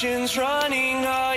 Running out.